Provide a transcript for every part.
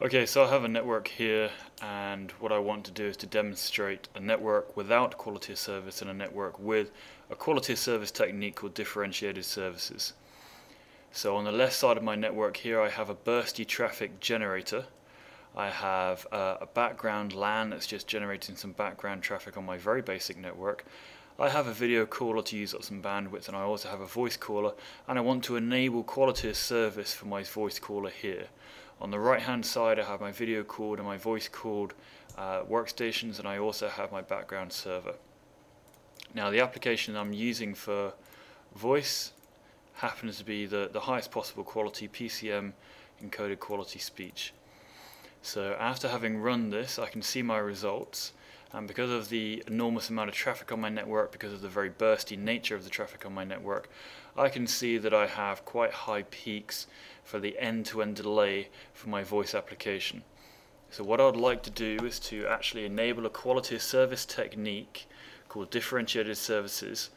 Okay, so I have a network here and what I want to do is to demonstrate a network without quality of service and a network with a quality of service technique called differentiated services. So on the left side of my network here I have a bursty traffic generator. I have a, a background LAN that's just generating some background traffic on my very basic network. I have a video caller to use up some bandwidth and I also have a voice caller and I want to enable quality of service for my voice caller here. On the right hand side I have my video called and my voice called uh, workstations and I also have my background server. Now the application I'm using for voice happens to be the, the highest possible quality PCM encoded quality speech. So after having run this I can see my results and because of the enormous amount of traffic on my network, because of the very bursty nature of the traffic on my network, I can see that I have quite high peaks for the end-to-end -end delay for my voice application. So what I'd like to do is to actually enable a quality of service technique called differentiated services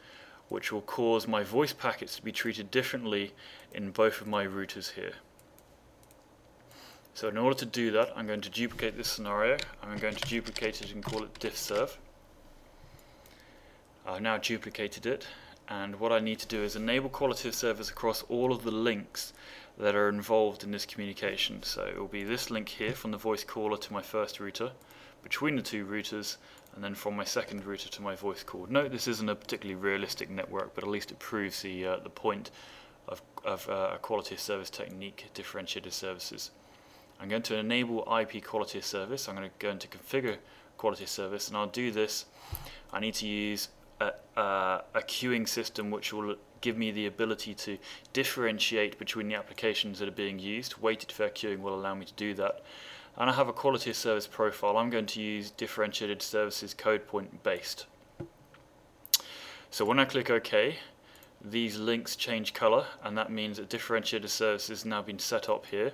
which will cause my voice packets to be treated differently in both of my routers here. So in order to do that, I'm going to duplicate this scenario. I'm going to duplicate it and call it diffserv. I've now duplicated it, and what I need to do is enable quality of service across all of the links that are involved in this communication. So it will be this link here from the voice caller to my first router, between the two routers, and then from my second router to my voice call. Note this isn't a particularly realistic network, but at least it proves the, uh, the point of, of uh, a quality of service technique, differentiated services. I'm going to enable IP quality of service. I'm going to go into configure quality of service and I'll do this. I need to use a, a, queuing system which will give me the ability to differentiate between the applications that are being used. Weighted fair queuing will allow me to do that. And I have a quality of service profile. I'm going to use differentiated services code point based. So when I click OK, these links change color and that means that differentiated service has now been set up here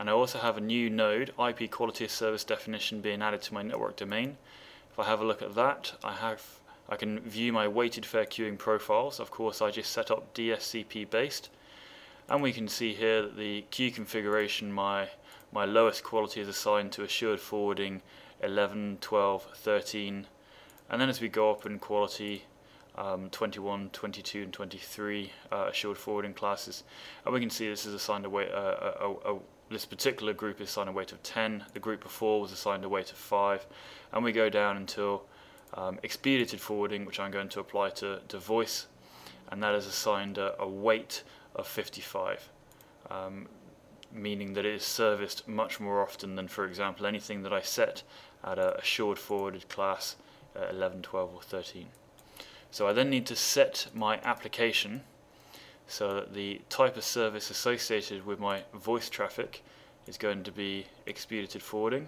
and I also have a new node, IP quality of service definition being added to my network domain. If I have a look at that, I have I can view my weighted fair queuing profiles. Of course, I just set up DSCP based, and we can see here that the queue configuration, my my lowest quality is assigned to assured forwarding 11, 12, 13, and then as we go up in quality, um, 21, 22, and 23 uh, assured forwarding classes, and we can see this is assigned a, uh, a, a this particular group is assigned a weight of 10, the group before was assigned a weight of 5, and we go down until um, expedited forwarding, which I'm going to apply to, to voice, and that is assigned a, a weight of 55, um, meaning that it is serviced much more often than, for example, anything that I set at a assured forwarded class uh, 11, 12, or 13. So I then need to set my application so that the type of service associated with my voice traffic is going to be expedited forwarding.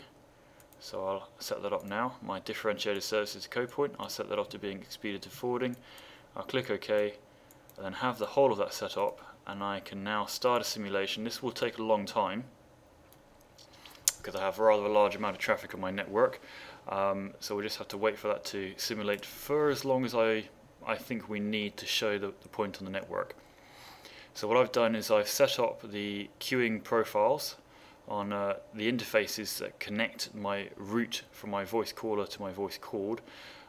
So I'll set that up now. My differentiated services code point, I'll set that up to being expedited forwarding. I'll click OK and then have the whole of that set up and I can now start a simulation. This will take a long time because I have rather a large amount of traffic on my network. Um, so we just have to wait for that to simulate for as long as I, I think we need to show the, the point on the network. So what I've done is I've set up the queuing profiles on uh, the interfaces that connect my route from my voice caller to my voice called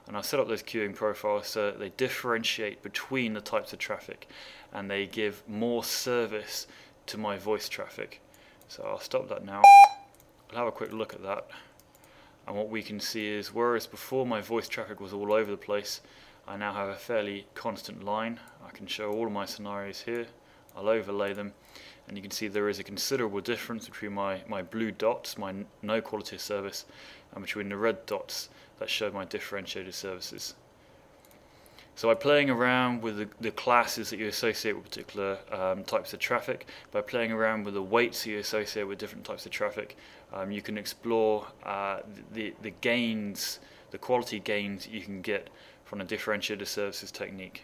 and I've set up those queuing profiles so they differentiate between the types of traffic and they give more service to my voice traffic. So I'll stop that now. I'll have a quick look at that and what we can see is whereas before my voice traffic was all over the place I now have a fairly constant line. I can show all of my scenarios here I'll overlay them and you can see there is a considerable difference between my, my blue dots, my no quality of service, and between the red dots that show my differentiated services. So by playing around with the, the classes that you associate with particular um, types of traffic, by playing around with the weights you associate with different types of traffic, um, you can explore uh, the, the gains, the quality gains you can get from a differentiated services technique.